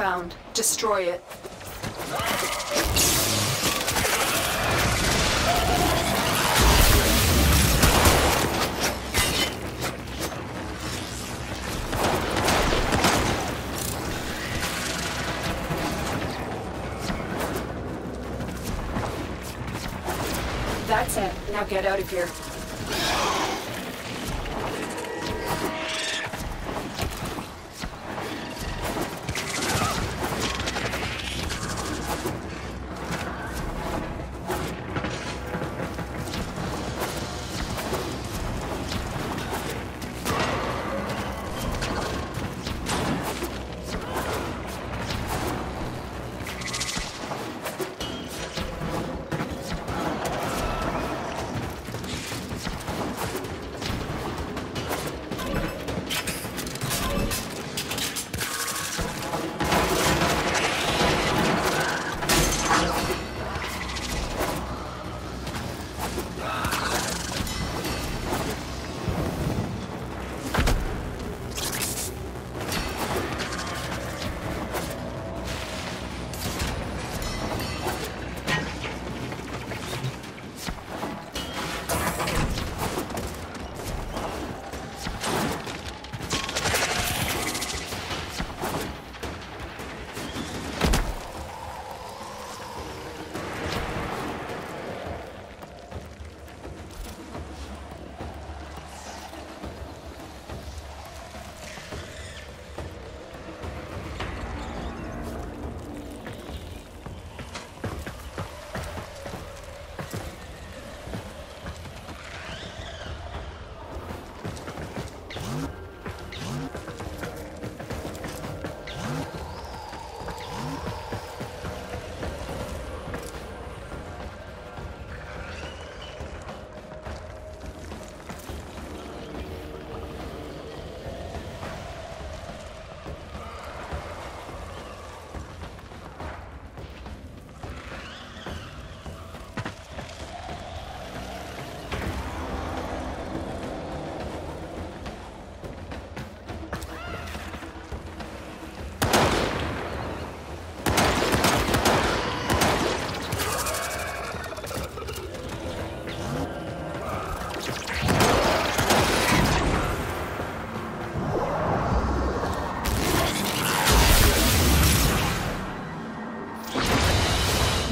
found. Destroy it. That's it. Now get out of here.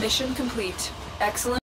Mission complete. Excellent.